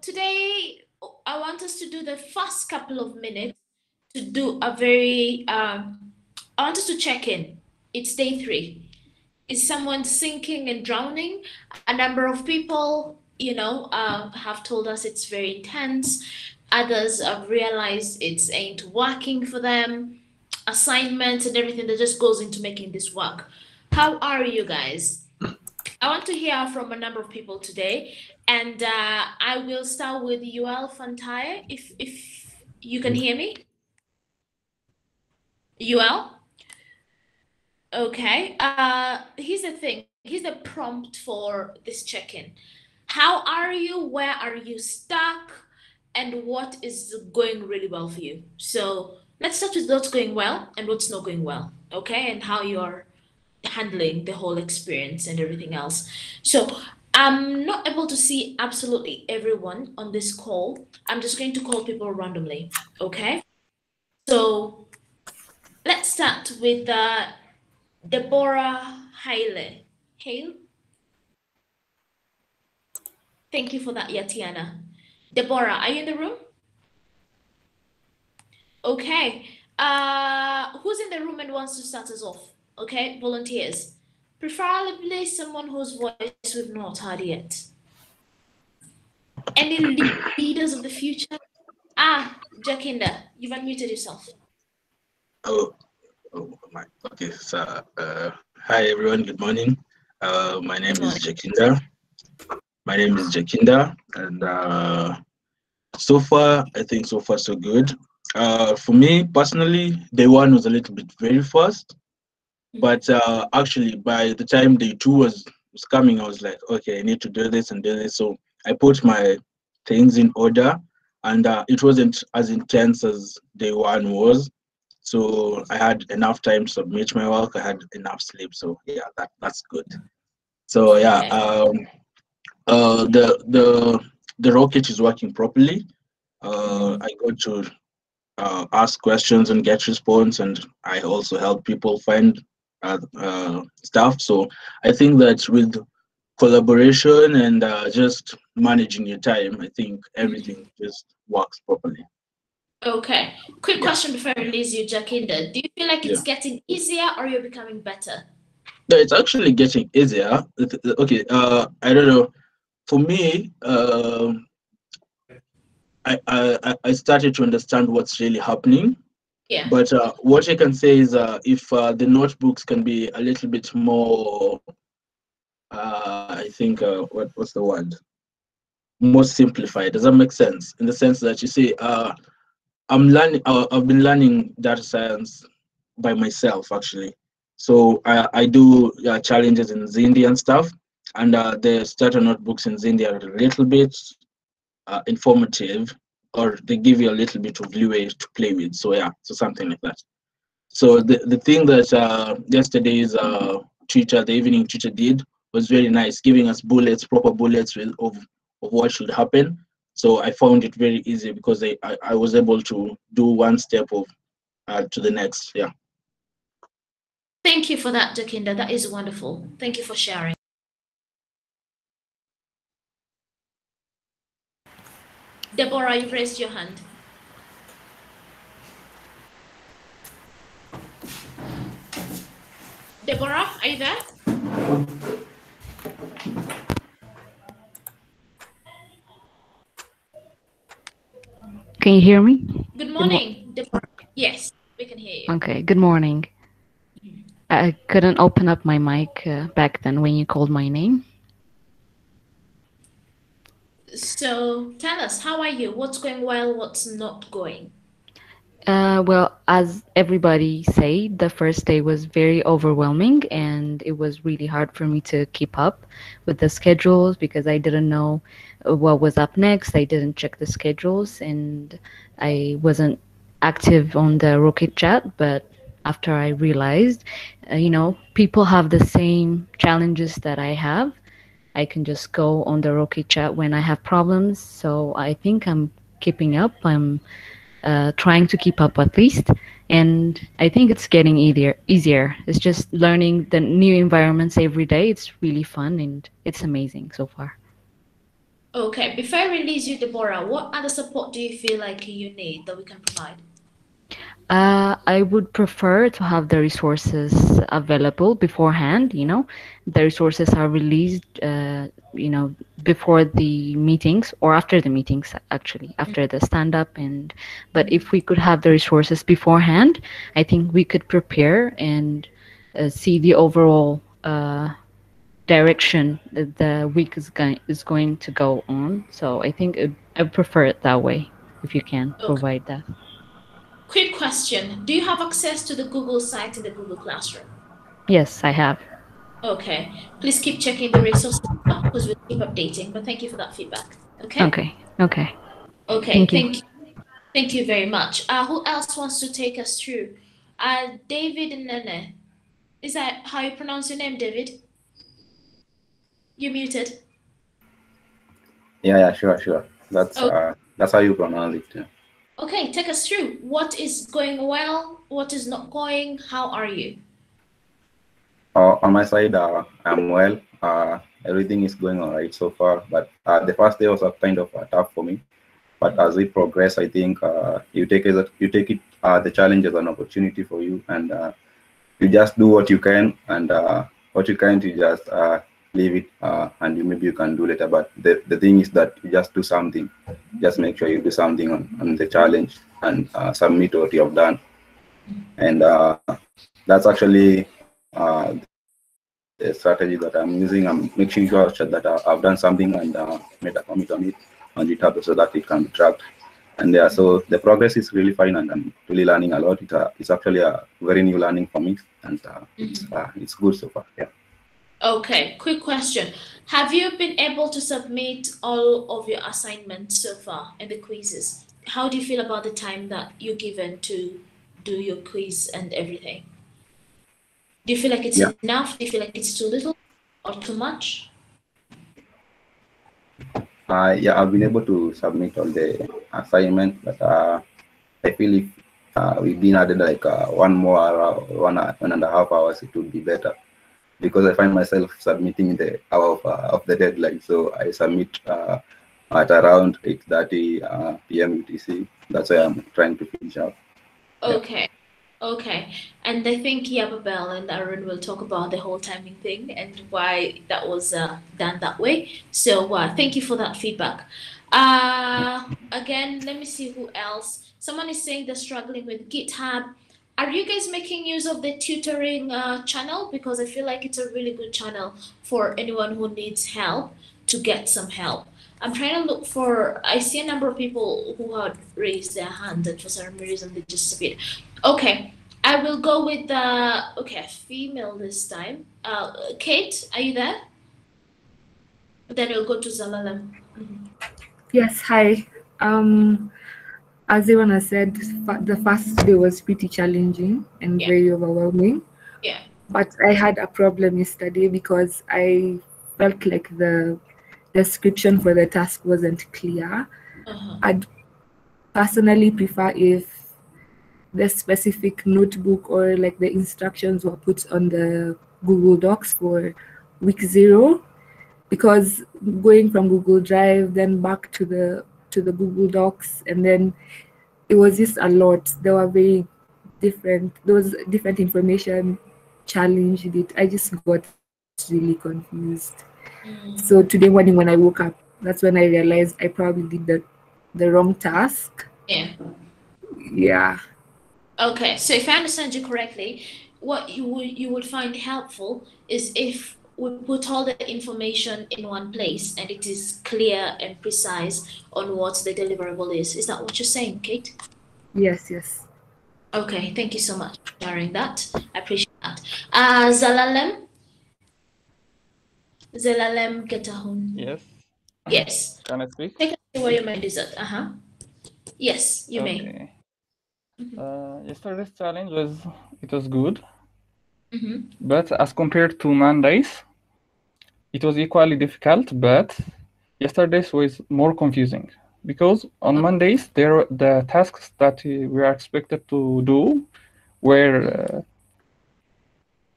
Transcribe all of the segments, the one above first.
Today I want us to do the first couple of minutes to do a very, um, I want us to check in. It's day three. Is someone sinking and drowning? A number of people, you know, uh, have told us it's very intense. Others have realized it's ain't working for them. Assignments and everything that just goes into making this work. How are you guys? I want to hear from a number of people today, and uh, I will start with Yuel Fantaye, if if you can hear me. Yuel? Okay. Uh, here's the thing. Here's the prompt for this check-in. How are you? Where are you stuck? And what is going really well for you? So let's start with what's going well and what's not going well. Okay, and how you're handling the whole experience and everything else. So I'm not able to see absolutely everyone on this call. I'm just going to call people randomly. Okay. So let's start with uh, Deborah Haile. Hale? Thank you for that, Yatiana. Deborah, are you in the room? Okay. Uh, who's in the room and wants to start us off? Okay, volunteers. Preferably someone whose voice we've not heard yet. Any leaders of the future? Ah, Jacinda, you've unmuted yourself. Oh, oh my. Okay, so uh, hi everyone. Good morning. Uh, my name is Jacinda. My name is Jacinda, and uh, so far I think so far so good. Uh, for me personally, day one was a little bit very fast, but uh, actually by the time day two was was coming, I was like, okay, I need to do this and do this. So I put my things in order, and uh, it wasn't as intense as day one was. So I had enough time to submit my work. I had enough sleep. So yeah, that that's good. So yeah, um, uh, the the the rocket is working properly. Uh, I got to uh, ask questions and get response, and I also help people find uh, uh, stuff. So I think that with collaboration and uh, just managing your time, I think everything just works properly. Okay. Quick question before I release you, Jacinda. Do you feel like it's Yeah. getting easier or you're becoming better? No, it's actually getting easier. Okay, uh, I don't know. For me, um I, I I- I started to understand what's really happening. Yeah. But uh, what I can say is, uh, if uh, the notebooks can be a little bit more, uh, I think, uh, what what's the word? More simplified. Does that make sense? In the sense that you see, uh, I'm learning. I've been learning data science by myself actually. So I, I do challenges in Zindi and stuff, and the starter notebooks in Zindi are a little bit informative, or they give you a little bit of leeway to play with. So yeah, so something like that. So the, the thing that uh, yesterday's uh, Twitter, the evening teacher did was very nice, giving us bullets, proper bullets with, of, of what should happen. So I found it very easy because I, I, I was able to do one step of uh, to the next. Yeah. Thank you for that, Jacinda. That is wonderful. Thank you for sharing. Deborah, you've raised your hand. Deborah, are you there? Can you hear me? Good morning, Deborah. Yes, we can hear you. Okay, good morning. I couldn't open up my mic uh, back then when you called my name. So tell us, how are you? What's going well? What's not going? Uh, well, as everybody said, the first day was very overwhelming and it was really hard for me to keep up with the schedules because I didn't know what was up next. I didn't check the schedules and I wasn't active on the Rocket chat. But after I realized, uh, you know, people have the same challenges that I have. I can just go on the Rocket chat when I have problems. So I think I'm keeping up. I'm uh, trying to keep up at least. And I think it's getting easier. Easier. It's just learning the new environments every day. It's really fun and it's amazing so far. Okay, before I release you, Deborah, what other support do you feel like you need that we can provide? Uh, I would prefer to have the resources available beforehand. You know, the resources are released, uh, you know, before the meetings or after the meetings, actually, after the stand up. And but if we could have the resources beforehand, I think we could prepare and uh, see the overall uh, direction that the week is going is going to go on. So I think it, I prefer it that way if you can Okay. provide that. Quick question. Do you have access to the Google site in the Google Classroom? Yes, I have. Okay. Please keep checking the resources because we'll keep updating. But thank you for that feedback. Okay. Okay. Okay. Okay. Thank you. Thank you. Thank you very much. Uh, who else wants to take us through? Uh, David Nene. Is that how you pronounce your name, David? You're muted. Yeah, yeah, sure, sure. That's Oh. uh, that's how you pronounce it. yeah. Okay, take us through. What is going well? What is not going? How are you? Uh, on my side, uh, I'm well. Uh, everything is going all right so far. But uh, the first day was uh, kind of tough for me. But as we progress, I think uh, you take it you take it uh, the challenge as an opportunity for you, and you just do what you can, and what you can't, you just leave it, uh, and you maybe you can do later. But the, the thing is that you just do something. Just make sure you do something on, on the challenge and uh, submit what you have done, and uh, that's actually uh, the strategy that I'm using. I'm making sure that I've done something and uh, made a commit on it on GitHub so that it can be tracked. And yeah, so the progress is really fine, and I'm really learning a lot. It's, uh, it's actually a very new learning for me, and uh, it's, uh, it's good so far. Yeah. Okay, quick question. Have you been able to submit all of your assignments so far and the quizzes? How do you feel about the time that you're given to do your quiz and everything? Do you feel like it's Yeah. enough? Do you feel like it's too little or too much? Uh, yeah, I've been able to submit all the assignment, but uh, I feel if uh, we've been added like uh, one more hour, one, one and a half hours, it would be better. Because I find myself submitting in the hour of, uh, of the deadline, so I submit uh, at around 8:30 uh, p.m. UTC. That's why I'm trying to finish up. Yeah. Okay, okay. And I think Yabebal and Aaron will talk about the whole timing thing and why that was uh, done that way. So uh, thank you for that feedback. Uh, again, let me see who else. Someone is saying they're struggling with GitHub. Are you guys making use of the tutoring uh, channel? Because I feel like it's a really good channel for anyone who needs help to get some help. I'm trying to look for, I see a number of people who had raised their hand and for some reason they just disappeared. Okay, I will go with the, okay, female this time. Uh, Kate, are you there? Then we'll go to Zalalem. Mhm. Yes, hi. Um, as has said, the first day was pretty challenging and Yeah. very overwhelming. Yeah. But I had a problem yesterday because I felt like the description for the task wasn't clear. Uh-huh. I'd personally prefer if the specific notebook or like the instructions were put on the Google Docs for week zero because going from Google Drive then back to the to the Google Docs and then it was just a lot. There were very different there was different information challenged it. I just got really confused. Mm. So today morning when I woke up, that's when I realized I probably did the the wrong task. Yeah. Yeah. Okay, so if I understand you correctly, what you would you would find helpful is if we put all the information in one place and it is clear and precise on what the deliverable is. Is that what you're saying, Kate? Yes, yes. Okay, thank you so much for sharing that. I appreciate that. Uh, Zalalem? Zalalem Getahun. Yes. Yes. Can I speak? Take us to where your mind is at. Uh-huh. Yes, you may. Okay. Mhm. Uh, yesterday's challenge was it was good, Mm-hmm. but as compared to Mondays, it was equally difficult. But yesterday's was more confusing because on Mondays there the tasks that uh, we are expected to do were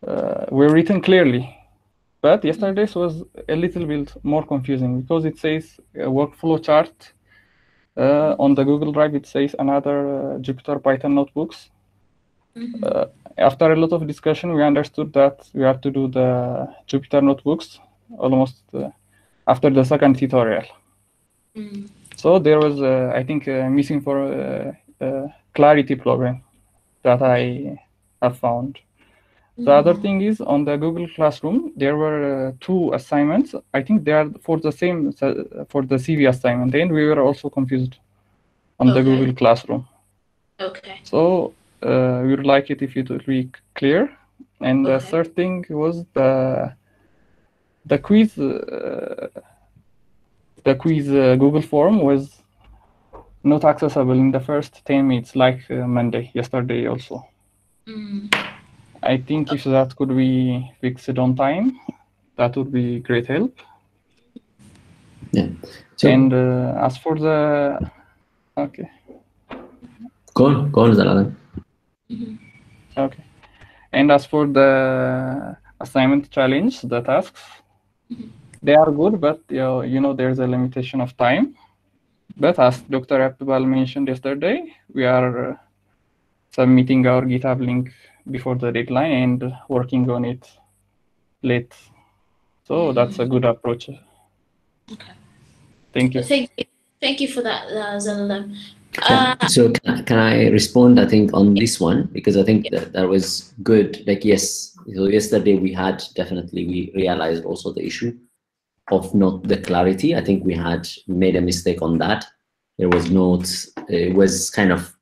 uh, uh, were written clearly, But yesterday's was a little bit more confusing because it says a workflow chart. Uh, on the Google Drive, it says another uh, Jupyter Python notebooks. Mhm. After a lot of discussion, we understood that we have to do the Jupyter notebooks almost uh, after the second tutorial. Mm. So there was, uh, I think, uh, missing for uh, uh, clarity problem that I have found. The other Mhm. thing is on the Google Classroom, there were uh, two assignments. I think they are for the same for the CV assignment, and we were also confused on the Google Classroom. Okay. So uh, we would like it if it would be clear. And the third thing was the the quiz. Uh, the quiz uh, Google form was not accessible in the first 10 minutes, like uh, Monday, yesterday also. Mm. I think if that could be fixed on time, that would be great help. Yeah. So and uh, as for the okay, go on, go on, Zalatan. Mhm. okay, and as for the assignment challenge, the tasks, Mhm. they are good, but you know, you know there's a limitation of time. But as Dr. Abdubal mentioned yesterday, we are submitting our GitHub link before the deadline and working on it late. So that's a good approach. Okay. Thank you. Thank you. Thank you for that, uh, Zalalem. Yeah. Uh, so can, I- can I respond? I think on this one because I think that that was good. Like yes, so yesterday we had definitely we realized also the issue of not the clarity. I think we had made a mistake on that. There was not. It was kind of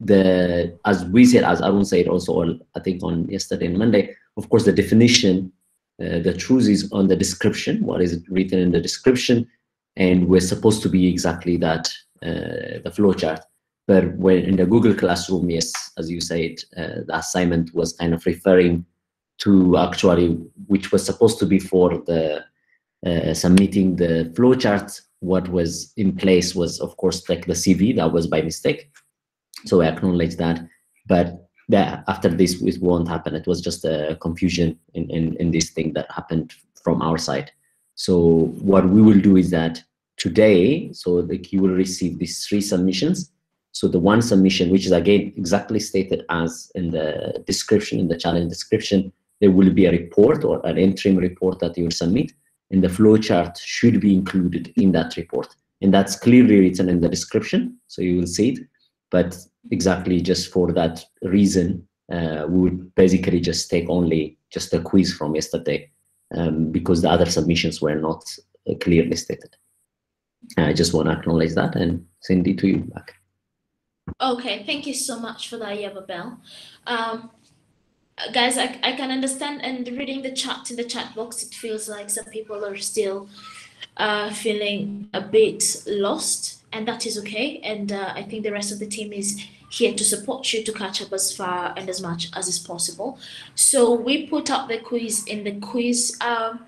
the as we said as Arun said also on I think on yesterday and Monday. Of course, the definition, uh, the truth is on the description. What is written in the description, and we're supposed to be exactly that uh, the flowchart. But when in the Google Classroom, yes, as you said, uh, the assignment was kind of referring to actually, which was supposed to be for the uh, submitting the flowchart. What was in place was, of course, like the CV that was by mistake. So I acknowledge that. But yeah, after this, it won't happen. It was just a confusion in, in, in this thing that happened from our side. So what we will do is that today, so like you will receive these three submissions. So the one submission, which is again exactly stated as in the description, in the challenge description, there will be a report or an interim report that you will submit, and the flowchart should be included in that report. And that's clearly written in the description, so you will see it. But exactly just for that reason, uh, we would basically just take only just a quiz from yesterday um, because the other submissions were not uh, clearly stated. I just want to acknowledge that and send it to you back. Okay, thank you so much for that, Yabebal. Um, guys, I, I can understand and reading the chat in the chat box, it feels like some people are still uh, feeling a bit lost, and that is okay. And uh, I think the rest of the team is here to support you to catch up as far and as much as is possible. So we put up the quiz in the quiz. Um,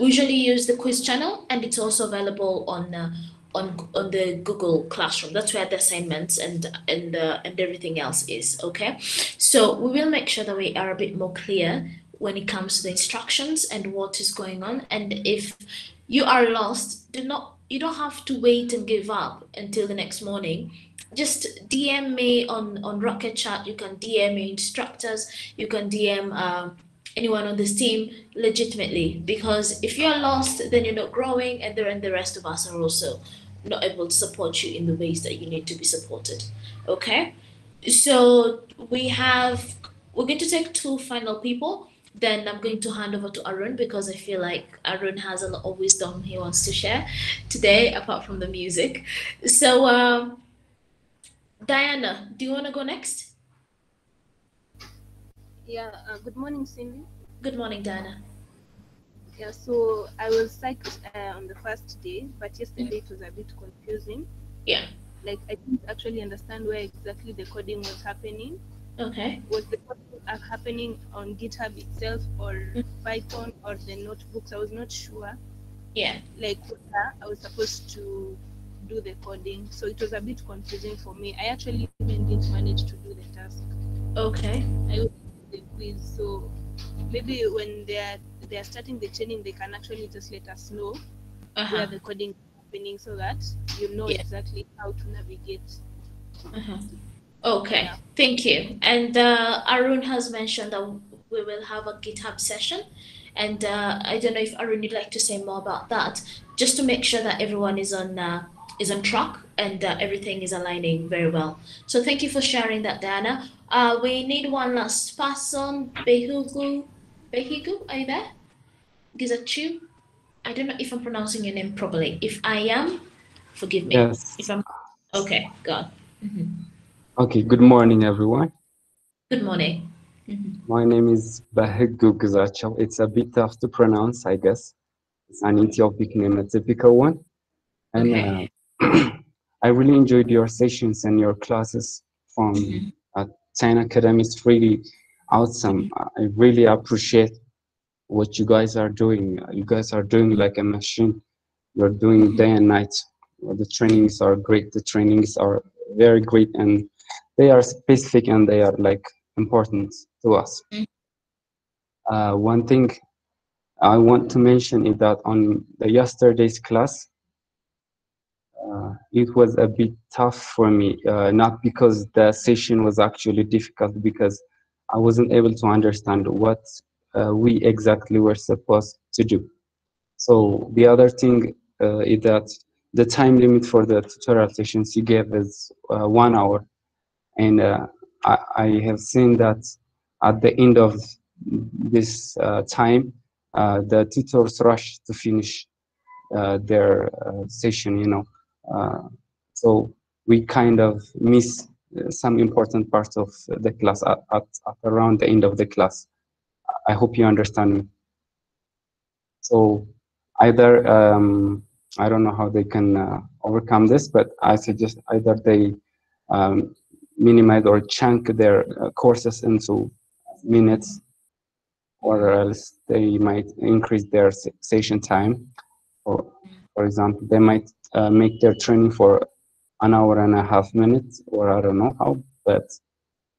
we usually use the quiz channel, and it's also available on uh, on on the Google Classroom. That's where the assignments and and uh, and everything else is. Okay, so we will make sure that we are a bit more clear when it comes to the instructions and what is going on. And if you are lost, do not you don't have to wait and give up until the next morning. Just DM me on on Rocket Chat. You can DM your instructors. You can DM. Um, anyone on this team legitimately. Because if you're lost then you're not growing and the, and the rest of us are also not able to support you in the ways that you need to be supported. Okay? So we have we're going to take two final people. Then i'm going to hand over to arun because i feel like arun has a lot of wisdom he wants to share today apart from the music. So um diana do you want to go next Yeah, uh, good morning, Cindy. good morning diana Yeah, so I was psyched uh, on the first day, but yesterday it was a bit confusing. Yeah. Like, I didn't actually understand where exactly the coding was happening. okay Was the coding uh, happening on GitHub itself or Mm. Python or the notebooks? I was not sure. yeah Like, I was supposed to do the coding. So it was a bit confusing for me. I actually even didn't manage to do the task. okay I was So maybe when they are they are starting the training, they can actually just let us know Uh-huh. where the coding is happening so that you know Yeah. exactly how to navigate. Uh-huh. Okay, Yeah. thank you. And uh, Arun has mentioned that we will have a GitHub session. And uh, I don't know if Arun you'd like to say more about that, just to make sure that everyone is on uh, is on track and uh, everything is aligning very well. So thank you for sharing that, Diana. Uh, we need one last person. Behugu, Behigu, are you there? Gizachu? I don't know if I'm pronouncing your name properly. If I am, forgive me. Yes. If I'm okay, God. Mhm. Okay, good morning, everyone. Good morning. Mhm. My name is Bahegu Gzacho. It's a bit tough to pronounce, I guess. It's an Ethiopic name, a typical one. And Okay. uh, I really enjoyed your sessions and your classes from Mhm. uh, China Academy. It's really awesome. I really appreciate what you guys are doing. You guys are doing like a machine. You're doing day and night. The trainings are great. The trainings are very great and they are specific and they are like important to us. Mm. Uh, one thing I want to mention is that on the yesterday's class, uh, it was a bit tough for me, uh, not because the session was actually difficult, because I wasn't able to understand what uh, we exactly were supposed to do. So the other thing uh, is that the time limit for the tutorial sessions you gave is uh, one hour, and uh, I, I have seen that at the end of this time, the tutors rush to finish their session, you know. Uh, so we kind of miss uh, some important parts of the class at, at, at around the end of the class. I hope you understand me. So either um, I don't know how they can uh, overcome this, but I suggest either they um, minimize or chunk their uh, courses into minutes, or else they might increase their session time. Or, for example, they might uh, make their training for an hour and a half minutes, or I don't know how, but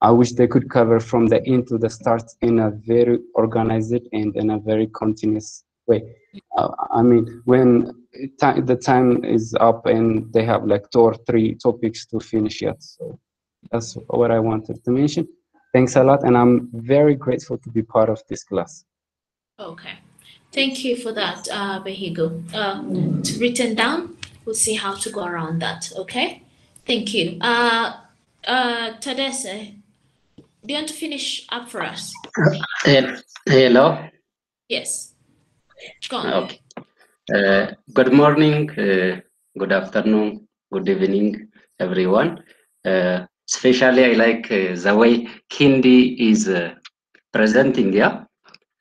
I wish they could cover from the end to the start in a very organized and in a very continuous way. Uh, I mean, when the time is up and they have like two or three topics to finish yet. So that's what I wanted to mention. Thanks a lot, and I'm very grateful to be part of this class. Okay. Thank you for that, uh, Behigo. Uh, written down. We'll see how to go around that. Okay. Thank you. Uh, uh, Tadesse, do you want to finish up for us? Eh, Hello. Yes. Go on. Okay. Uh, good morning, uh, good afternoon, good evening, everyone. Uh, especially, I like uh, the way Kindi is uh, presenting, yeah,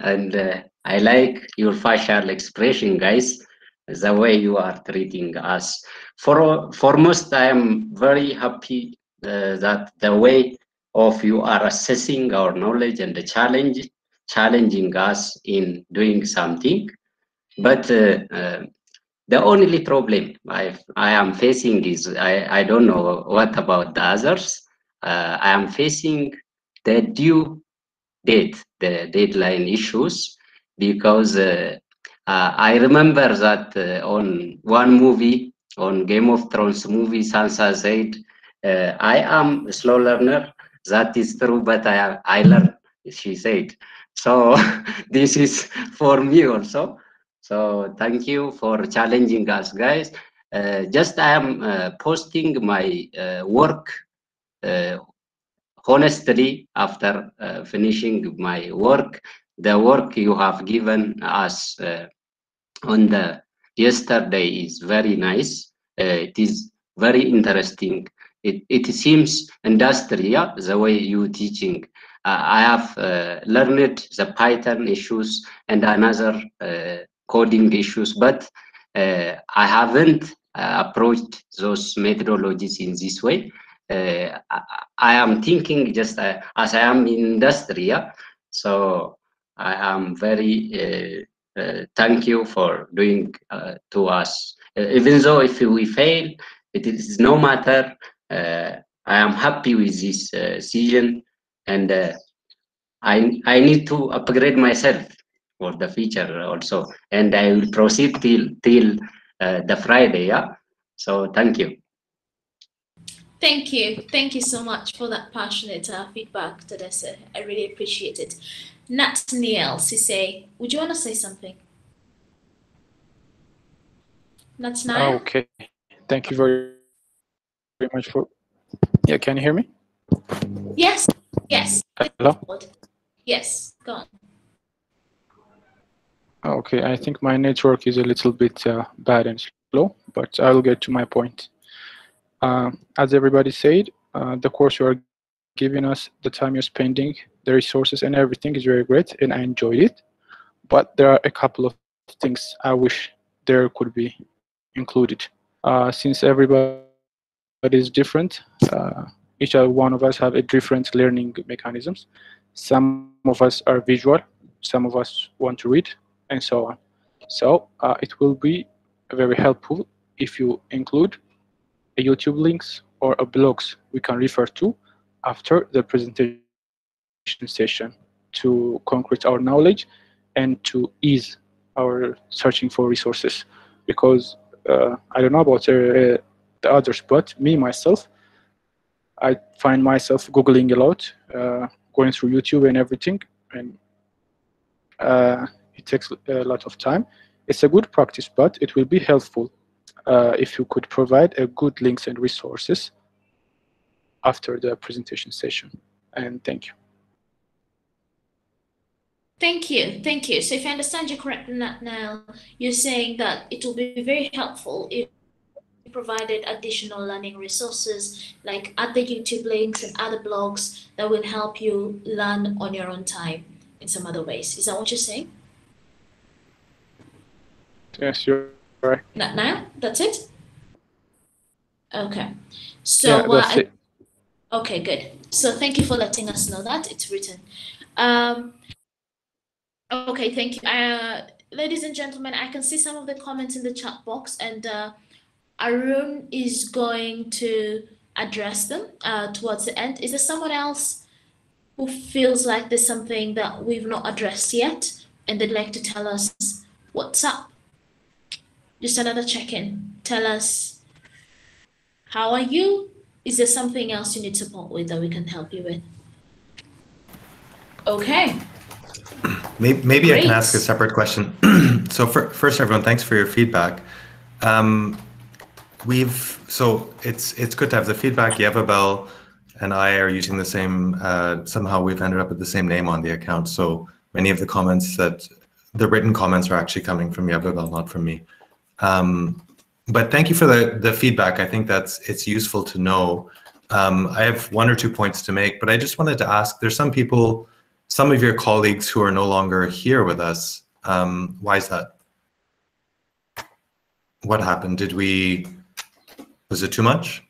and uh, I like your facial expression, guys. The way you are treating us. For foremost, I am very happy uh, that the way of you are assessing our knowledge and the challenge, challenging us in doing something. But uh, uh, the only problem I I am facing is I I don't know what about the others. Uh, I am facing the due date, the deadline issues, because uh, I remember that uh, on one movie, on Game of Thrones movie, Sansa said, uh, "I am a slow learner." That is true, but I I learn. She said. So this is for me also. So thank you for challenging us, guys. Uh, just I am uh, posting my uh, work uh, honestly after uh, finishing my work. The work you have given us uh, on the yesterday is very nice. Uh, it is very interesting. It, it seems industry, yeah, the way you teaching. Uh, I have uh, learned the Python issues and another uh, coding issues, but uh, I haven't uh, approached those methodologies in this way. I, I am thinking just as I am in so I am very thank you for doing uh, to us. Uh, even though if we fail, it is no matter. Uh, I am happy with this uh, season, and uh, I I need to upgrade myself for the future also, and I will proceed till till uh, the Friday. Yeah. So thank you. Thank you. Thank you so much for that passionate uh, feedback, Tadesse. I really appreciate it. Nathaniel Sise, would you want to say something? Nathaniel? Okay. Thank you very, very much for. Yeah, can you hear me? Yes. Yes. Hello? Yes. Go on. Okay, I think my network is a little bit uh, bad and slow, but I'll get to my point. Uh, as everybody said, uh, the course you are giving us, the time you're spending, the resources and everything is very great and I enjoyed it. But there are a couple of things I wish there could be included. Uh, since everybody is different, uh, each one of us have a different learning mechanisms. Some of us are visual, some of us want to read, and so on. So uh, it will be very helpful if you include a YouTube links or a blogs we can refer to after the presentation session to concrete our knowledge and to ease our searching for resources because uh, I don't know about uh, the others, but me myself, I find myself googling a lot, uh, going through YouTube and everything, and uh, it takes a lot of time. It's a good practice, but it will be helpful uh, if you could provide a good links and resources after the presentation session. And thank you. Thank you, thank you. So if I understand you correctly now, you're saying that it will be very helpful if you provided additional learning resources like other YouTube links and other blogs that will help you learn on your own time in some other ways. Is that what you're saying? Yes, you're right. Not now? That's it? Okay. So Yeah, uh, it. Okay, good. So thank you for letting us know that it's written. Um, okay, thank you. Uh, ladies and gentlemen, I can see some of the comments in the chat box, and uh, Arun is going to address them uh, towards the end. Is there someone else who feels like there's something that we've not addressed yet, and they'd like to tell us what's up? Just another check-in. Tell us how are you? Is there something else you need support with that we can help you with? Okay. Maybe, maybe I can ask a separate question. so for, first, everyone, thanks for your feedback. Um, we've so it's it's good to have the feedback. Yabebal and I are using the same. Uh, somehow we've ended up with the same name on the account. So many of the comments that the written comments are actually coming from Yabebal, not from me. Um, but thank you for the the feedback. I think that's it's useful to know. Um, I have one or two points to make, but I just wanted to ask. There's some people some of your colleagues who are no longer here with us. Um, why is that? What happened? Did we, was it too much?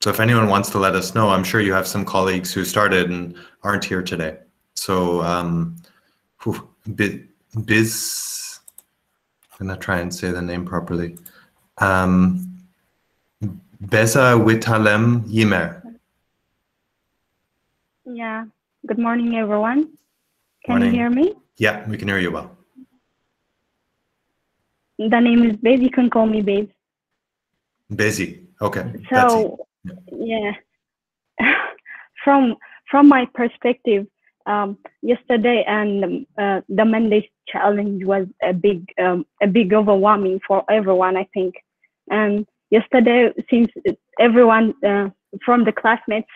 So if anyone wants to let us know, I'm sure you have some colleagues who started and aren't here today. So um, whew, Biz, I'm gonna try and say the name properly. Um, Beza Witalem Yimer. Yeah. Good morning, everyone. Can Morning. you hear me? Yeah, we can hear you well. The name is Babe. You can call me Babe. Busy. Okay. So, yeah. from from my perspective, um, yesterday and um, uh, the Monday challenge was a big um, a big overwhelming for everyone. I think. And yesterday, since everyone uh, from the classmates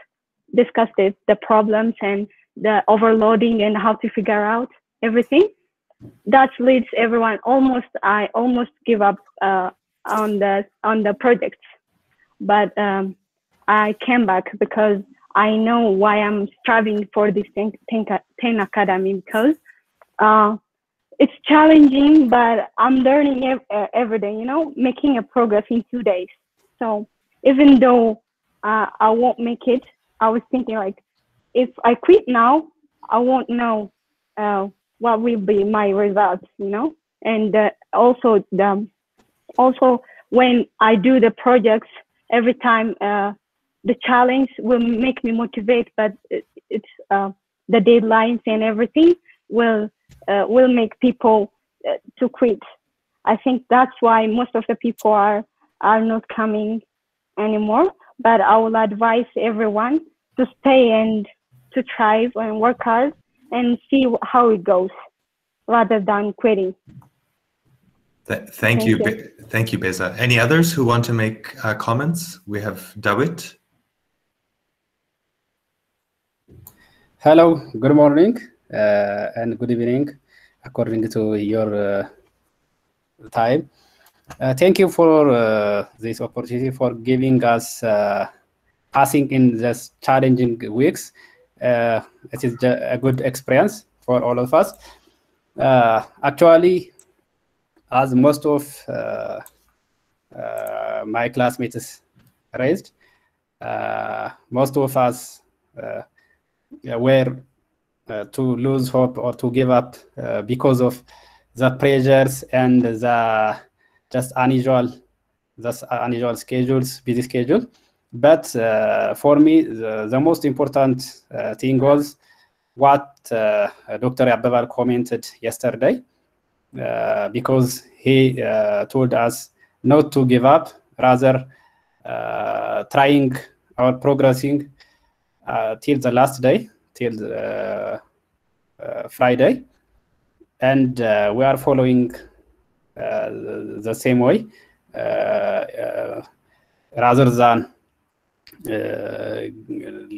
discussed it, the problems and the overloading and how to figure out everything. That leads everyone almost. I almost give up uh, on the on the projects, but um, I came back because I know why I'm striving for this 10, 10, 10 academy because uh, it's challenging, but I'm learning ev- uh, every day. You know, making a progress in two days. So even though uh, I won't make it, I was thinking like, if I quit now, I won't know uh, what will be my results, you know. And uh, also the also when I do the projects, every time uh, the challenge will make me motivate, but it, it's uh, the deadlines and everything will uh, will make people uh, to quit. I think that's why most of the people are are not coming anymore. But I will advise everyone to stay and to thrive and work hard and see how it goes rather than quitting. Th- thank, Thank you, you. Thank you, Beza. Any others who want to make uh, comments? We have Dawit. Hello, good morning uh, and good evening, according to your uh, time. Uh, thank you for uh, this opportunity for giving us uh, passing in this challenging weeks. Uh, it is a good experience for all of us. Actually, as most of my classmates raised, most of us were uh, to lose hope or to give up uh, because of the pressures and the just unusual just unusual schedules busy schedule. But uh, for me the, the most important uh, thing was what uh, dr abebal commented yesterday uh, because he uh, told us not to give up rather uh, trying or progressing uh, till the last day, till uh, uh, Friday, and uh, we are following uh, the, same way, uh, uh, rather than uh,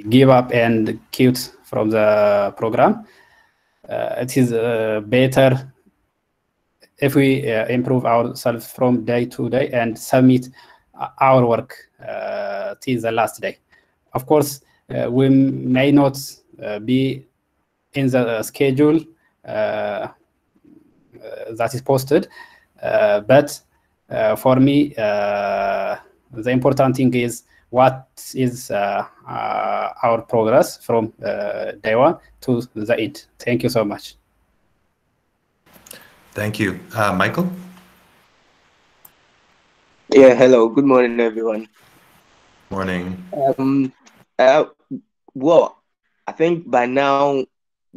give up and quit from the program. Uh, it is uh, better if we uh, improve ourselves from day to day and submit our work uh, till the last day. Of course, uh, we may not uh, be in the schedule uh, uh, that is posted, uh, but uh, for me, uh, the important thing is what is uh, uh, our progress from uh, day one to the end. Thank you so much. Thank you. Uh, Michael? Yeah, hello. Good morning, everyone. Morning. Um, uh, well, I think by now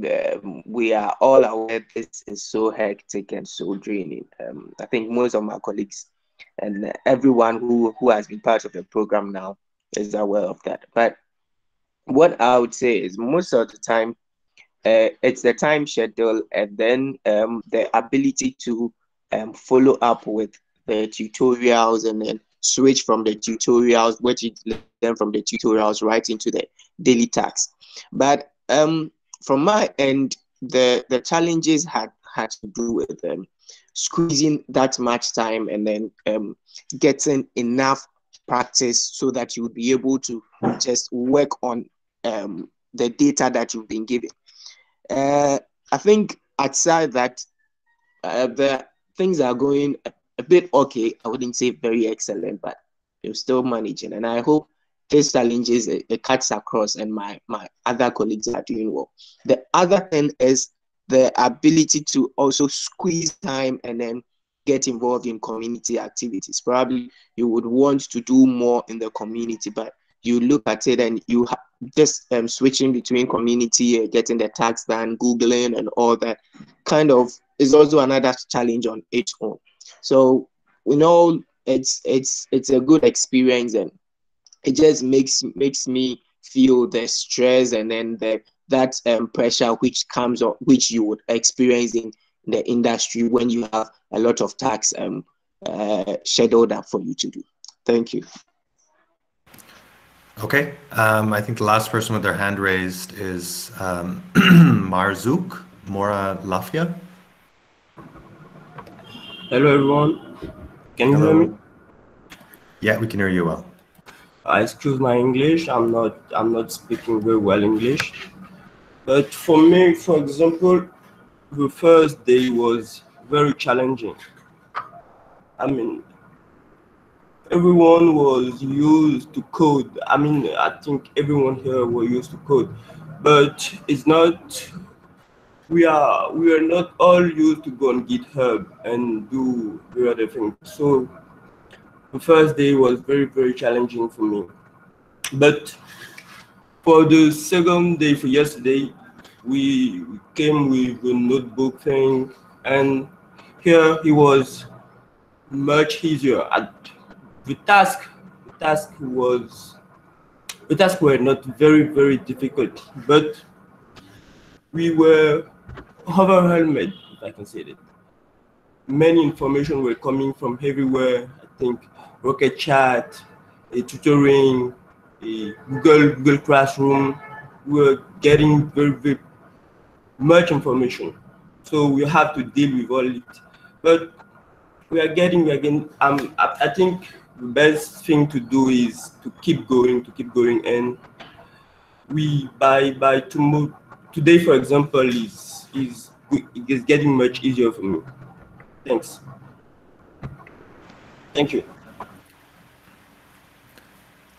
uh, we are all aware this is so hectic and so draining. Um, I think most of my colleagues and everyone who, who has been part of the program now is aware of that. But what I would say is most of the time, uh, it's the time schedule and then um, the ability to um, follow up with the tutorials and then switch from the tutorials, what you learn from the tutorials right into the daily tasks. But um, from my end, the the challenges had had to do with um, squeezing that much time and then um, getting enough practice so that you would be able to just work on um, the data that you've been given. Uh, I think outside that, uh, the things are going a bit okay. I wouldn't say very excellent, but you're still managing. And I hope these challenges it, it cuts across, and my my other colleagues are doing well. The other thing is the ability to also squeeze time and then get involved in community activities. Probably you would want to do more in the community, but you look at it and you ha- just um, switching between community, uh, getting the tax done, googling, and all that kind of is also another challenge on its own. So you know, it's it's it's a good experience, and it just makes makes me feel the stress and then the that um, pressure which comes or which you would experience in the industry when you have a lot of tax um, uh, scheduled up for you to do. Thank you. Okay. Um, I think the last person with their hand raised is um, Marzouk Mora Lafia. Hello everyone. Can you hear me? Yeah, we can hear you well. I excuse my English. I'm not I'm not speaking very well English. But for me, for example, the first day was very challenging. I mean, everyone was used to code. I mean, I think everyone here were used to code, but it's not. We are we are not all used to go on GitHub and do the other things. So the first day was very very challenging for me. But for the second day for yesterday, we came with a notebook thing, and here it was much easier. And the task, the task was, the task were not very very difficult, but we were overwhelmed, if I can say that. Many information were coming from everywhere. I think Rocket Chat, a tutoring, a Google Google Classroom. We were getting very, very much information. So we have to deal with all it. But we are getting, getting, um, I, I think the best thing to do is to keep going, to keep going. And we, by, by tomorrow, today, for example, is, is, is getting much easier for me. Thanks. Thank you.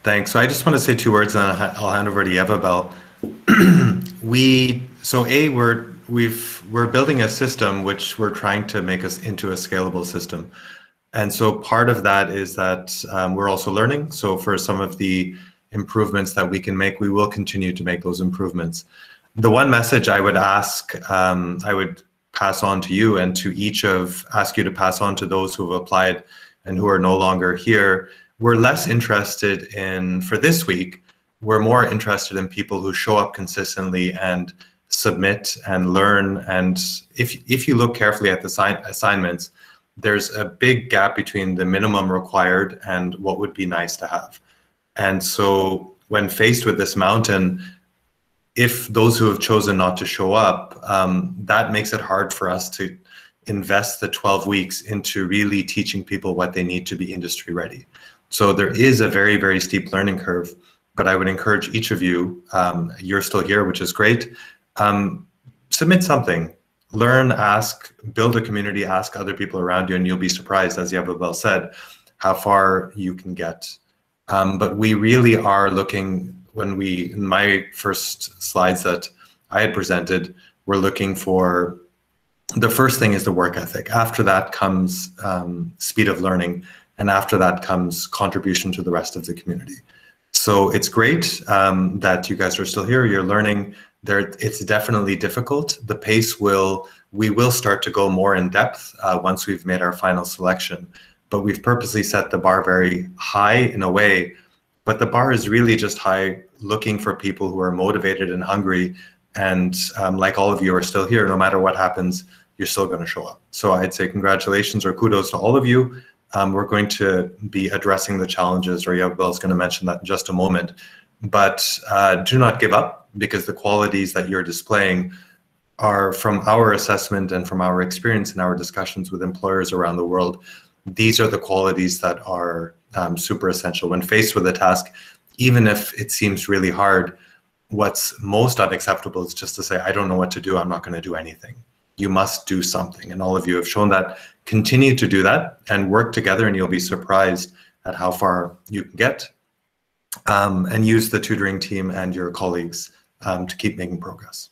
Thanks. So I just want to say two words, and I'll hand over to Yabebal. we so a we're we've we're building a system which we're trying to make us into a scalable system, and so part of that is that um, we're also learning. So for some of the improvements that we can make, we will continue to make those improvements. The one message I would ask, um, I would pass on to you and to each of ask you to pass on to those who have applied and who are no longer here. We're less interested in for this week we're more interested in people who show up consistently and submit and learn. And if if you look carefully at the assign- assignments there's a big gap between the minimum required and what would be nice to have. And so when faced with this mountain if those who have chosen not to show up um, that makes it hard for us to invest the 12 weeks into really teaching people what they need to be industry ready. So there is a very, very steep learning curve, but I would encourage each of you, um, you're still here, which is great, um, submit something, learn, ask, build a community, ask other people around you, and you'll be surprised, as Yabebal said, how far you can get. Um, but we really are looking, when we, in my first slides that I had presented, we're looking for, the first thing is the work ethic. After that comes um, speed of learning and after that comes contribution to the rest of the community. So it's great um, that you guys are still here. You're learning. There, it's definitely difficult. The pace will, we will start to go more in depth uh, once we've made our final selection. But we've purposely set the bar very high in a way. But the bar is really just high, looking for people who are motivated and hungry. And um, like all of you are still here, no matter what happens, you're still going to show up. So I'd say congratulations or kudos to all of you. Um, we're going to be addressing the challenges, or Yabebal is going to mention that in just a moment. But uh, do not give up because the qualities that you're displaying are from our assessment and from our experience and our discussions with employers around the world. These are the qualities that are um, super essential when faced with a task, even if it seems really hard. What's most unacceptable is just to say, I don't know what to do. I'm not going to do anything you must do something. And all of you have shown that. Continue to do that and work together, and you'll be surprised at how far you can get. Um, and use the tutoring team and your colleagues um, to keep making progress.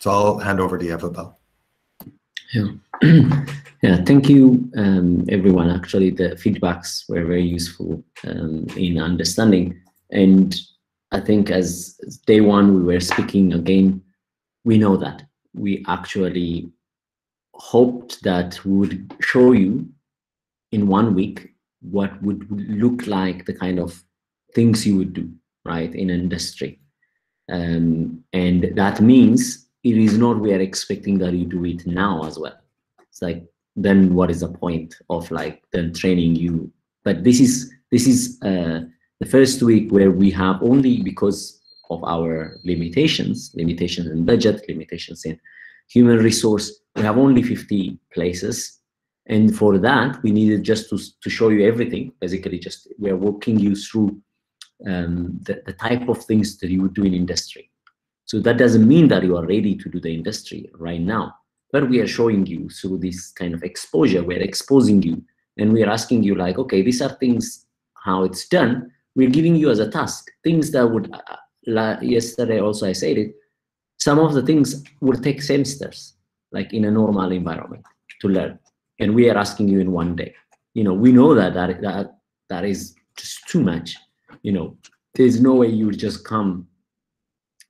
So I'll hand over to Yabebal. Yeah. yeah, thank you, um, everyone. Actually, the feedbacks were very useful um, in understanding. And I think as day one, we were speaking again, we know that we actually hoped that we would show you in one week what would look like the kind of things you would do right in industry. Um, and that means it is not we are expecting that you do it now as well. It's like then what is the point of like then training you? But this is this is uh, the first week where we have only because of our limitations, limitations in budget, limitations in human resource. We have only 50 places. And for that, we needed just to, to show you everything. Basically, just we're walking you through um, the, the type of things that you would do in industry. So that doesn't mean that you are ready to do the industry right now, but we are showing you through this kind of exposure, we're exposing you and we're asking you like, okay, these are things, how it's done. We're giving you as a task, things that would uh, yesterday also I said it, some of the things would take semesters, like in a normal environment to learn. And we are asking you in one day. You know, we know that that, that, that is just too much, you know, there's no way you would just come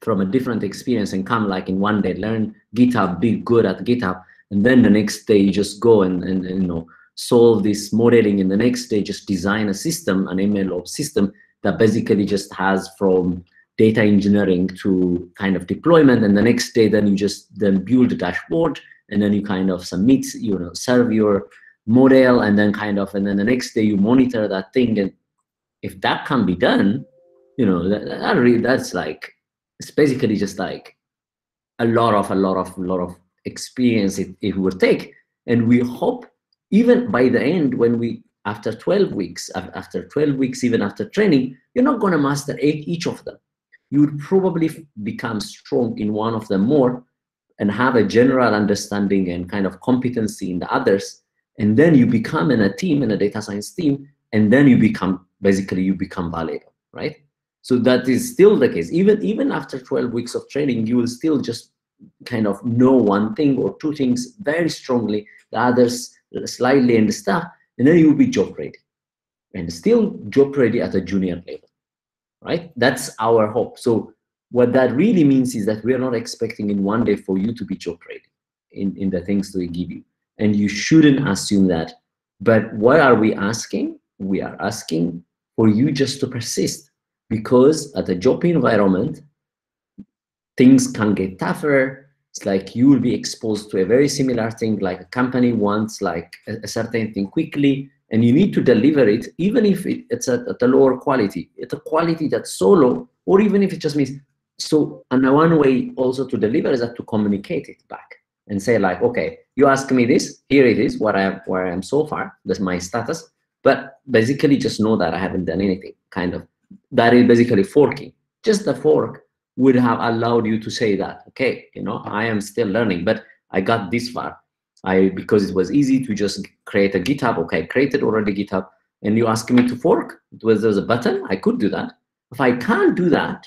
from a different experience and come like in one day, learn GitHub, be good at GitHub, and then the next day you just go and, and, and you know solve this modeling, in the next day just design a system, an ML system that basically just has from data engineering to kind of deployment, and the next day then you just then build a dashboard, and then you kind of submit, you know, serve your model, and then kind of, and then the next day you monitor that thing, and if that can be done, you know, that, that really that's like it's basically just like a lot of a lot of a lot of experience it, it would take. And we hope even by the end when we after 12 weeks after 12 weeks even after training you're not going to master each of them. You would probably become strong in one of them more and have a general understanding and kind of competency in the others and then you become in a team in a data science team and then you become basically you become valuable right? So that is still the case. Even, even after 12 weeks of training, you will still just kind of know one thing or two things very strongly, the others slightly and stuff, and then you will be job ready. And still job ready at a junior level, right? That's our hope. So what that really means is that we are not expecting in one day for you to be job ready in, in the things that we give you. And you shouldn't assume that. But what are we asking? We are asking for you just to persist because at the job environment, things can get tougher. It's like you will be exposed to a very similar thing, like a company wants like a, a certain thing quickly, and you need to deliver it, even if it, it's at, at, a lower quality. It's a quality that's so low, or even if it just means so. And one way also to deliver is that to communicate it back and say like, okay, you ask me this, here it is, what I have where I am so far, that's my status. But basically, just know that I haven't done anything, kind of that is basically forking. Just the fork would have allowed you to say that, okay, you know, I am still learning, but I got this far. I because it was easy to just create a GitHub. Okay, I created already GitHub, and you ask me to fork. It was there's a button. I could do that. If I can't do that,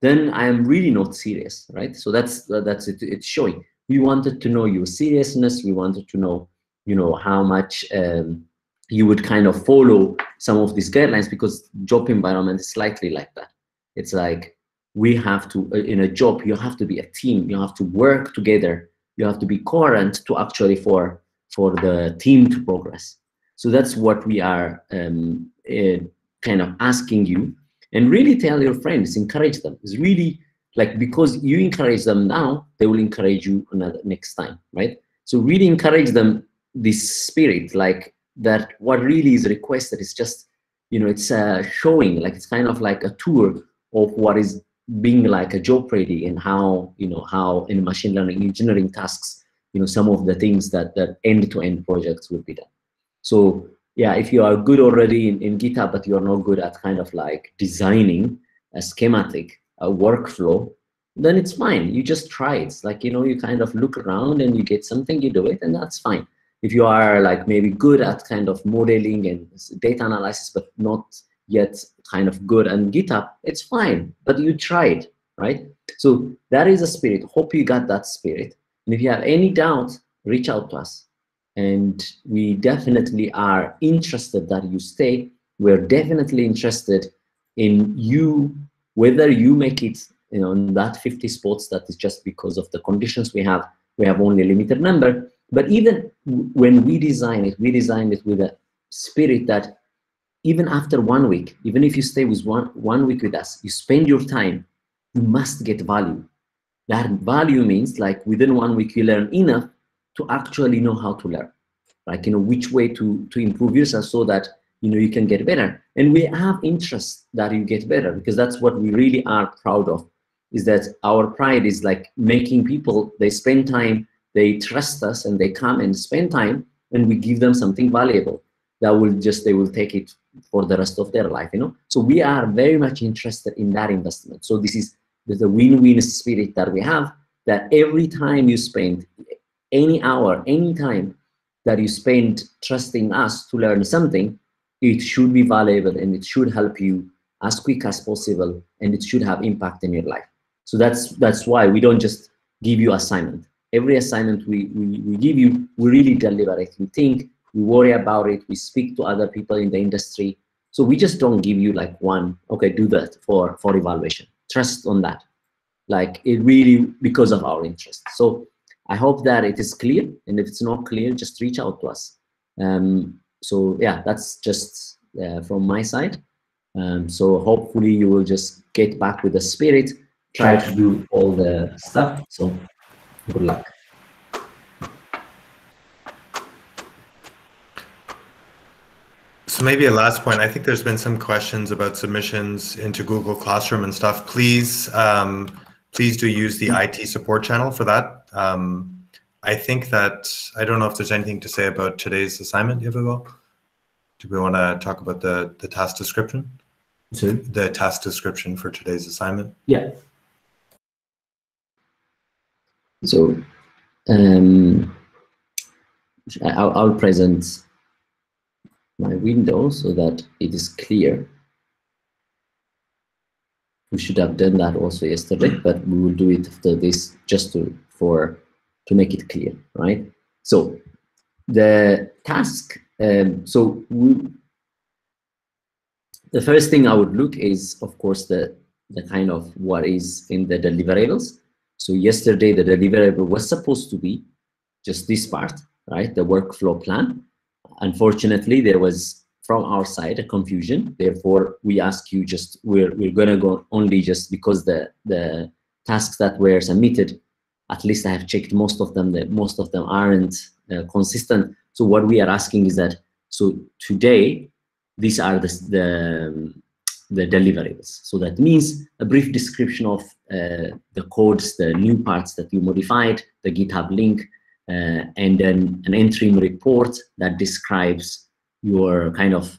then I am really not serious, right? So that's that's it. It's showing. We wanted to know your seriousness. We wanted to know, you know, how much um, you would kind of follow some of these guidelines because job environment is slightly like that. It's like we have to, uh, in a job, you have to be a team. You have to work together. You have to be coherent to actually for for the team to progress. So that's what we are um, uh, kind of asking you, and really tell your friends, encourage them. It's really like because you encourage them now, they will encourage you another next time, right? So really encourage them this spirit, like that what really is requested is just you know it's uh, showing like it's kind of like a tour of what is being like a job ready and how you know how in machine learning engineering tasks you know some of the things that that end-to-end projects will be done. So yeah if you are good already in, in github but you're not good at kind of like designing a schematic a workflow then it's fine. You just try it. It's like you know you kind of look around and you get something you do it and that's fine. If you are like maybe good at kind of modeling and data analysis, but not yet kind of good and GitHub, it's fine, but you tried, right? So that is a spirit. Hope you got that spirit. And if you have any doubt, reach out to us. And we definitely are interested that you stay. We're definitely interested in you, whether you make it you know, in that 50 spots that is just because of the conditions we have. We have only a limited number, but even when we design it, we design it with a spirit that even after one week, even if you stay with one, one week with us, you spend your time, you must get value. That value means like within one week, you learn enough to actually know how to learn. Like, you know, which way to, to improve yourself so that, you know, you can get better. And we have interest that you get better because that's what we really are proud of is that our pride is like making people, they spend time they trust us and they come and spend time and we give them something valuable that will just they will take it for the rest of their life you know? So we are very much interested in that investment. So this is the win-win spirit that we have that every time you spend any hour any time that you spend trusting us to learn something it should be valuable and it should help you as quick as possible and it should have impact in your life. So that's that's why we don't just give you assignment. Every assignment we, we, we give you, we really deliver it. We think, we worry about it, we speak to other people in the industry, So we just don't give you like one, okay, do that for, for evaluation. Trust on that. Like it really because of our interest. So I hope that it is clear. And if it's not clear, just reach out to us. Um, so yeah, that's just uh, from my side. Um, so hopefully you will just get back with the spirit, try to do all the stuff. So good luck. So maybe a last point. I think there's been some questions about submissions into Google Classroom and stuff. Please, um, please do use the IT support channel for that. Um, I think that I don't know if there's anything to say about today's assignment, Yabebal. Do we want to talk about the the task description? So the task description for today's assignment. Yeah. So um, I'll, I'll present my window so that it is clear. We should have done that also yesterday, but we will do it after this just to for to make it clear, right? So the task. Um, so we, the first thing I would look is, of course, the the kind of what is in the deliverables. So yesterday the deliverable was supposed to be just this part, right? The workflow plan. Unfortunately, there was from our side a confusion. Therefore, we ask you just we're we're gonna go only just because the the tasks that were submitted, at least I have checked most of them. That most of them aren't uh, consistent. So what we are asking is that so today these are the the, the deliverables. So that means a brief description of uh, the codes, the new parts that you modified, the GitHub link, uh, and then an interim report that describes your kind of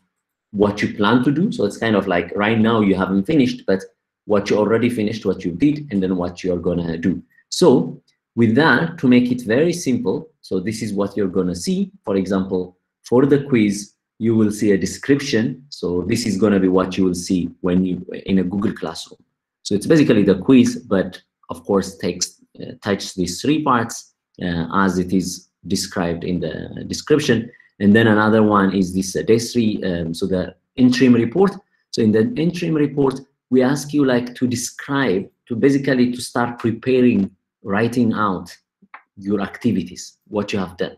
what you plan to do. So it's kind of like right now you haven't finished, but what you already finished, what you did, and then what you're gonna do. So with that, to make it very simple, so this is what you're gonna see. For example, for the quiz, you will see a description. So this is gonna be what you will see when you in a Google Classroom. So it's basically the quiz, but of course takes uh, touch these three parts as it is described in the description. And then another one is this uh, day three, um, so the interim report. So in the interim report, we ask you like to describe, to basically to start preparing, writing out your activities, what you have done.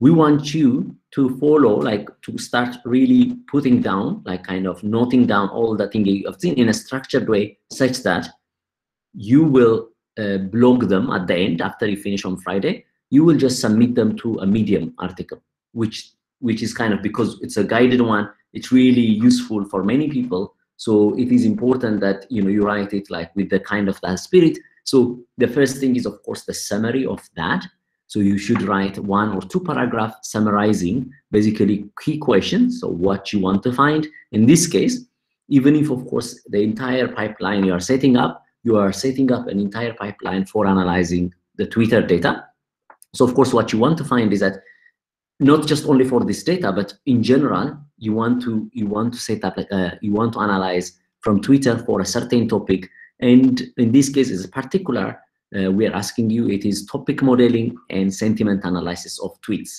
We want you to follow, like to start really putting down, like kind of noting down all the things you have seen in a structured way, such that you will uh, blog them at the end after you finish on Friday, you will just submit them to a Medium article, which which is kind of because it's a guided one. It's really useful for many people. So it is important that you know you write it like with the kind of that spirit. So the first thing is of course the summary of that. So you should write one or two paragraph summarizing basically key questions. So what you want to find. In this case, even if of course the entire pipeline you are setting up you are setting up an entire pipeline for analyzing the Twitter data. So of course, what you want to find is that not just only for this data, but in general, you want to you want to set up uh, you want to analyze from Twitter for a certain topic. And in this case, is particular, uh, we are asking you it is topic modeling and sentiment analysis of tweets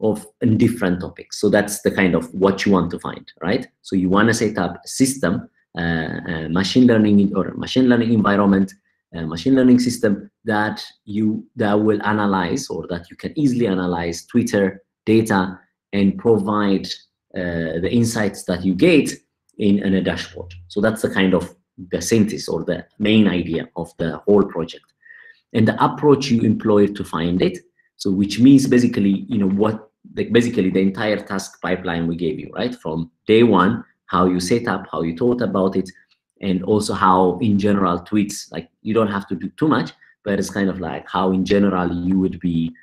of different topics. So that's the kind of what you want to find, right? So you want to set up a system Uh, uh, machine learning or machine learning environment, uh, machine learning system that you that will analyze or that you can easily analyze Twitter data and provide uh, the insights that you get in, in a dashboard. So that's the kind of the synthesis or the main idea of the whole project and the approach you employ to find it so which means basically you know what like basically the entire task pipeline we gave you right from day one how you set up, how you thought about it, and also how in general tweets, like you don't have to do too much, but it's kind of like how in general you would be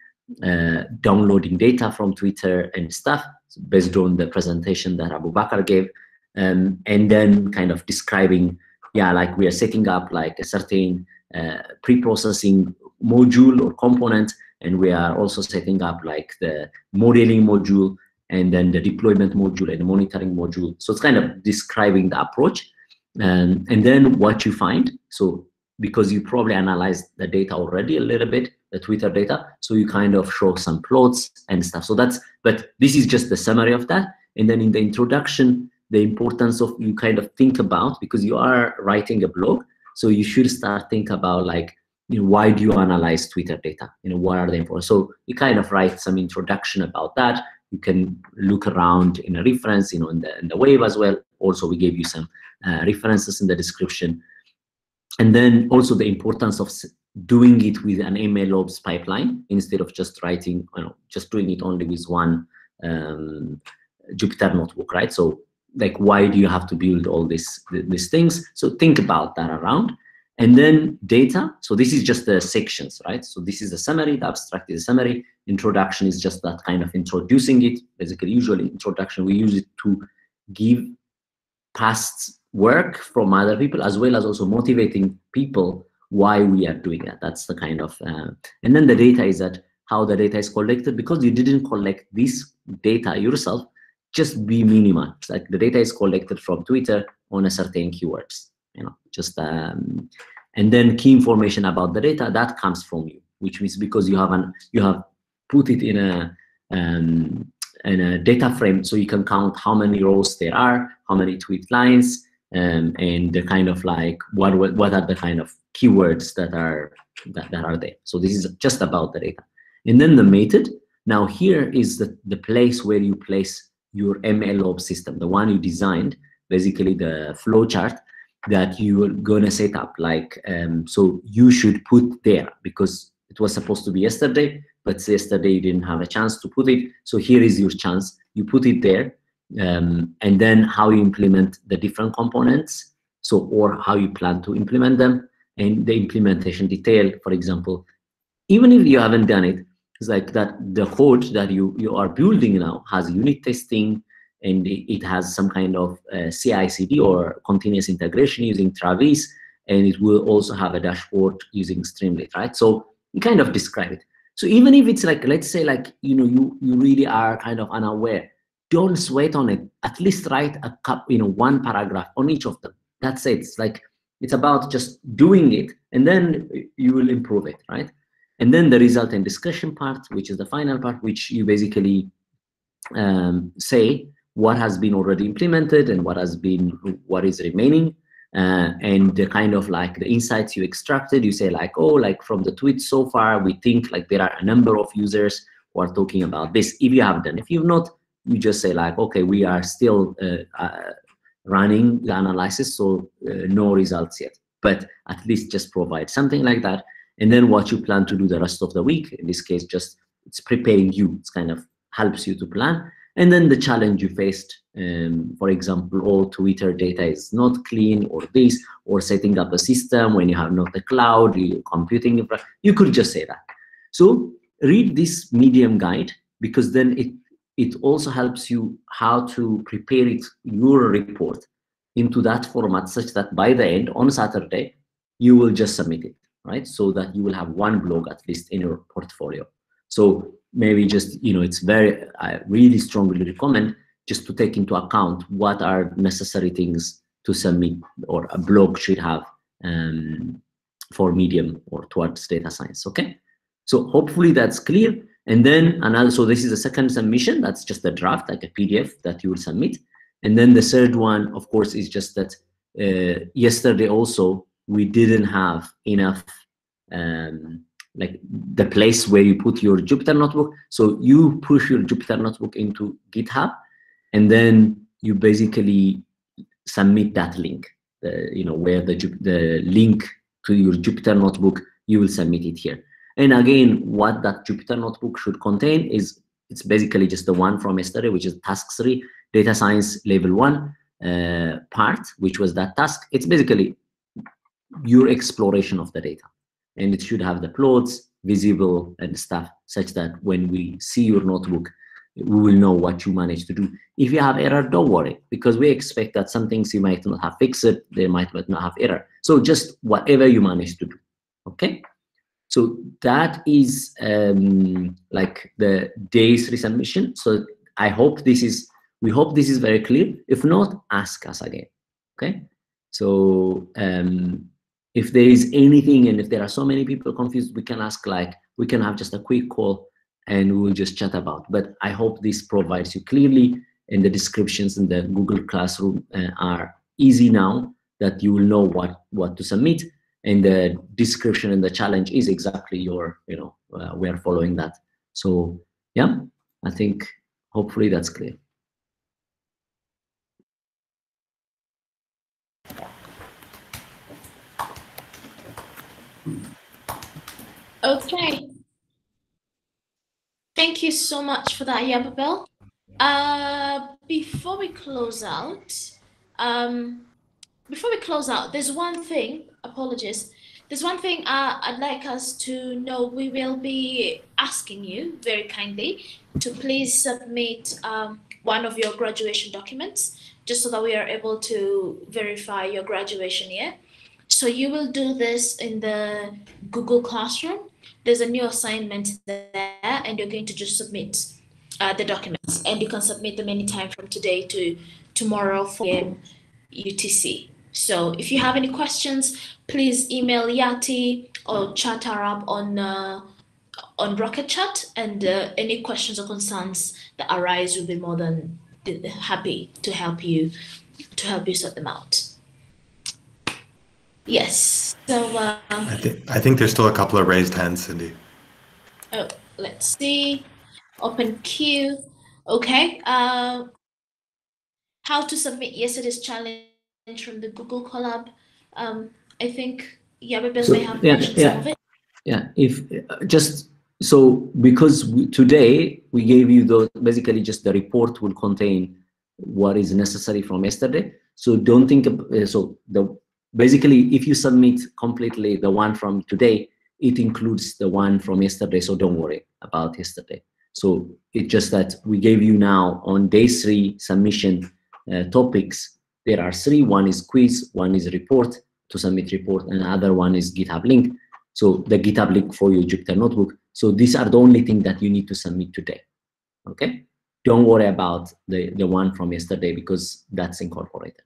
uh, downloading data from Twitter and stuff based on the presentation that Abu Bakr gave. Um, and then kind of describing, yeah, like we are setting up like a certain uh, pre-processing module or component, and we are also setting up like the modeling module and then the deployment module and the monitoring module. So it's kind of describing the approach. And, and then what you find, so because you probably analyzed the data already a little bit, the Twitter data, so you kind of show some plots and stuff. So that's, but this is just the summary of that. And then in the introduction, the importance of you kind of think about because you are writing a blog, so you should start think about like you know, why do you analyze Twitter data? You know, what are they for? So you kind of write some introduction about that. You can look around in a reference, you know, in the, in the web as well. Also, we gave you some uh, references in the description. And then also the importance of doing it with an MLOps pipeline instead of just writing, you know, just doing it only with one um, Jupyter notebook, right? So like, why do you have to build all these these things? So think about that around. And then data. So this is just the sections, right? So this is the summary. The abstract is a summary. Introduction is just that kind of introducing it. Basically, usually introduction we use it to give past work from other people as well as also motivating people why we are doing that. That's the kind of, uh, and then the data is that how the data is collected because you didn't collect this data yourself, just be minimal. Like the data is collected from Twitter on a certain keywords, you know, just, um, and then key information about the data that comes from you, which means because you have an, you have put it in a, um, in a data frame so you can count how many rows there are, how many tweet lines, um, and the kind of like what what are the kind of keywords that are that, that are there. So this is just about the data. And then the method. Now here is the, the place where you place your MLOps system, the one you designed, basically the flowchart that you're gonna set up. Like um, so you should put there because it was supposed to be yesterday, but yesterday you didn't have a chance to put it. So here is your chance. You put it there um, and then how you implement the different components so or how you plan to implement them and the implementation detail for example even if you haven't done it it's like that the code that you you are building now has unit testing and it, has some kind of uh, CI/CD or continuous integration using Travis, and it will also have a dashboard using Streamlit, right? So you kind of describe it. So even if it's like, let's say like, you know, you, you really are kind of unaware, don't sweat on it. At least write a cup, you know, one paragraph on each of them. That's it. It's like it's about just doing it, and then you will improve it, right? And then the result and discussion part, which is the final part, which you basically um, say what has been already implemented and what has been what is remaining. Uh, and the kind of like the insights you extracted, you say like, oh, like from the tweet so far, we think like there are a number of users who are talking about this. If you have done, if you've not, you just say like, okay, we are still uh, uh, running the analysis, so uh, no results yet. But at least just provide something like that. And then what you plan to do the rest of the week, in this case, just it's preparing you. It's kind of helps you to plan. And then the challenge you faced, um, for example, all Twitter data is not clean or this, or setting up a system when you have not the cloud, computing, you could just say that. So read this medium guide because then it it also helps you how to prepare it, your report into that format such that by the end on Saturday, you will just submit it, right? So that you will have one blog at least in your portfolio. So maybe just, you know, it's very, I really strongly recommend just to take into account what are necessary things to submit or a blog should have um, for Medium or towards data science, okay? So hopefully that's clear. And then another, so this is the second submission. That's just a draft, like a PDF that you will submit. And then the third one, of course, is just that uh, yesterday also we didn't have enough, um, like the place where you put your Jupyter notebook. So you push your Jupyter notebook into GitHub, and then you basically submit that link. Uh, you know where the the link to your Jupyter notebook, you will submit it here. And again, what that Jupyter notebook should contain is it's basically just the one from yesterday, which is task three, data science level one uh, part, which was that task. It's basically your exploration of the data. And it should have the plots visible and stuff such that when we see your notebook, we will know what you managed to do. If you have error, don't worry, because we expect that some things you might not have fixed, it, they might not have error. So just whatever you managed to do, okay? So that is um, like the days resubmission. So I hope this is, we hope this is very clear. If not, ask us again, okay? So um, if there is anything and if there are so many people confused, we can ask like, we can have just a quick call and we will just chat about. But I hope this provides you clearly and the descriptions in the Google Classroom uh, are easy now that you will know what, what to submit. And the description and the challenge is exactly your, you know, uh, we are following that. So yeah, I think hopefully that's clear. Okay. Thank you so much for that, Yabebal. Uh, before we close out, um, before we close out, there's one thing. Apologies. There's one thing uh, I'd like us to know. We will be asking you very kindly to please submit um, one of your graduation documents, just so that we are able to verify your graduation year. So you will do this in the Google Classroom. There's a new assignment there, and you're going to just submit uh, the documents, and you can submit them anytime from today to tomorrow for UTC. So if you have any questions, please email Yati or chat Arab on uh, on Rocket Chat, and uh, any questions or concerns that arise, we'll be more than happy to help you to help you sort them out. Yes. So uh, I think I think there's still a couple of raised hands, Cindy. oh, let's see. Open queue. Okay. Uh, how to submit yesterday's challenge from the Google Colab. Um, I think Yabebal So, may have yeah, mentioned some yeah. of it. Yeah, if uh, just so because we, today we gave you the basically just the report will contain what is necessary from yesterday. So don't think of, uh, so the basically if you submit completely the one from today, it includes the one from yesterday. So don't worry about yesterday. So it's just that we gave you now on day three submission uh, topics. There are three. One is quiz, one is report to submit report, and the other one is GitHub link. So the GitHub link for your Jupyter notebook. So these are the only thing that you need to submit today. Okay. Don't worry about the, the one from yesterday because that's incorporated.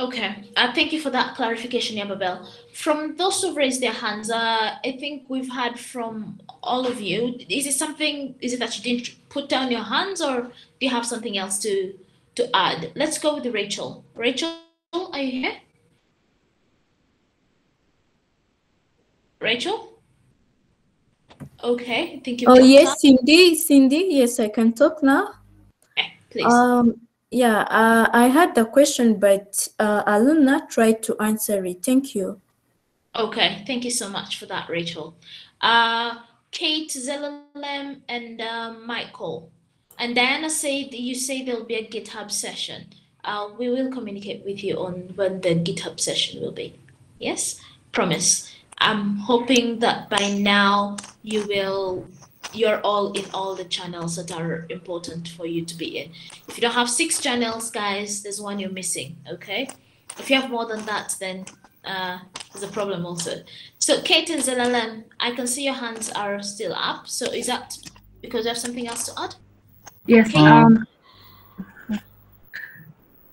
Okay, uh, thank you for that clarification, Yabebal. From those who've raised their hands, uh, I think we've had from all of you. Is it something? Is it that you didn't put down your hands, or do you have something else to to add? Let's go with Rachel. Rachel, are you here? Rachel. Okay, thank you. Oh yes, Cindy. Cindy, yes, I can talk now. please. Um, yeah, uh, I had the question, but uh, Aluna tried to answer it. Thank you. Okay, thank you so much for that, Rachel. Uh, Kate, Zelalem, and uh, Michael. And Diana said you say there'll be a GitHub session. Uh, we will communicate with you on when the GitHub session will be. Yes, promise. I'm hoping that by now you will you're all in all the channels that are important for you to be in. If you don't have six channels, guys, there's one you're missing. Okay. If you have more than that, then uh, there's a problem also. So Kate and Zelalem, I can see your hands are still up. So is that because you have something else to add? Yes. Okay. Um,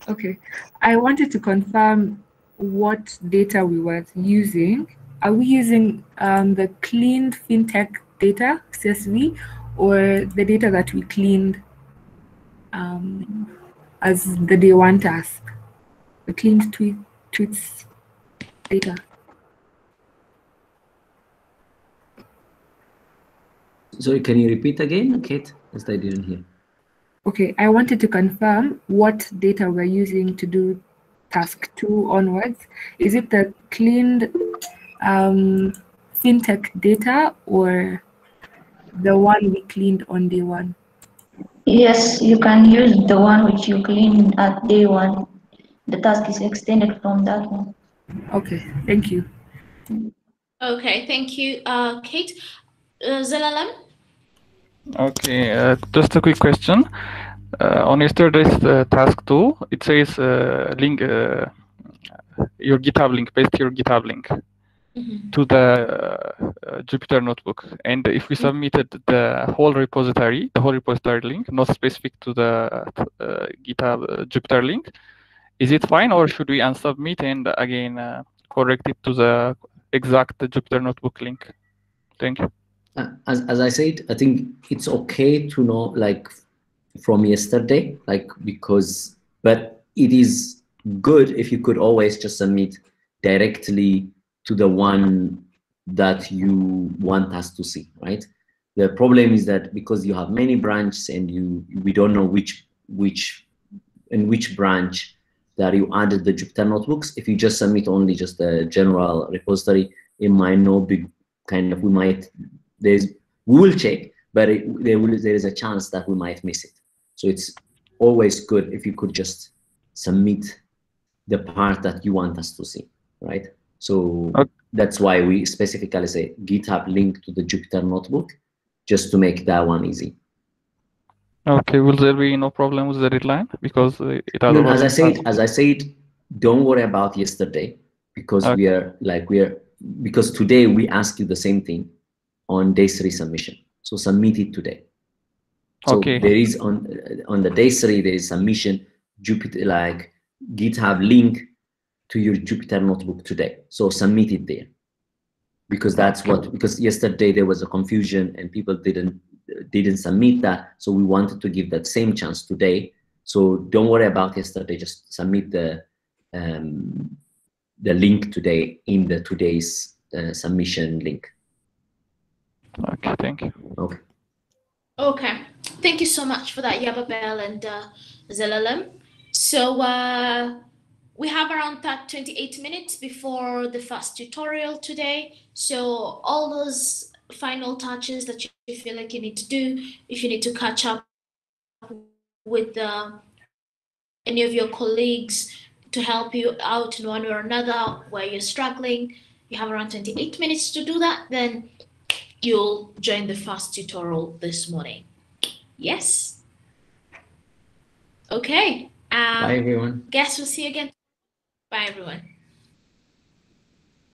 okay. I wanted to confirm what data we were using. Are we using um, the cleaned fintech data, CSV, or the data that we cleaned um, as the day one task? The cleaned tweet, tweets data. Sorry, can you repeat again, Kate? As I didn't hear. Okay, I wanted to confirm what data we're using to do task two onwards. Is it the cleaned um, fintech data or the one we cleaned on day one? Yes, you can use the one which you cleaned at day one. The task is extended from that one. Okay, thank you. Okay, thank you, uh, Kate. Uh, Zelalem? Okay, uh, just a quick question. Uh, on yesterday's uh, task two, it says uh, link uh, your GitHub link, paste your GitHub link to the uh, Jupyter notebook. And if we submitted the whole repository, the whole repository link, not specific to the uh, GitHub uh, Jupyter link, is it fine or should we unsubmit and again uh, correct it to the exact Jupyter notebook link? Thank you. Uh, as, as I said, I think it's okay to know, like, from yesterday, like because, but it is good if you could always just submit directly to the one that you want us to see, right? The problem is that because you have many branches and you we don't know which which in which branch that you added the Jupyter notebooks. If you just submit only just the general repository, it might not be kind of we might there's we will check, but it, there will there is a chance that we might miss it. So it's always good if you could just submit the part that you want us to see, right? So okay. that's why we specifically say GitHub link to the Jupyter notebook, just to make that one easy. Okay, will there be no problem with the deadline because uh, it no, no, as I said, as I said, don't worry about yesterday because okay. we are like we are because today we ask you the same thing on day three submission. So submit it today. So okay. there is on on the day three there is submission Jupyter like GitHub link to your Jupyter notebook today. So submit it there. Because that's what because yesterday there was a confusion and people didn't didn't submit that. So we wanted to give that same chance today. So don't worry about yesterday. Just submit the um, the link today in the today's uh, submission link. Okay thank you. Okay. Okay. Thank you so much for that Yabebal and uh, zelalem so uh, we have around that 28 minutes before the first tutorial today so all those final touches that you feel like you need to do, if you need to catch up with uh, any of your colleagues to help you out in one way or another where you're struggling, you have around 28 minutes to do that, then you'll join the first tutorial this morning. Yes? Okay. Um, Bye, everyone. Guess we'll see you again. Bye, everyone.